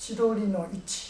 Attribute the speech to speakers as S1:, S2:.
S1: 千鳥の位置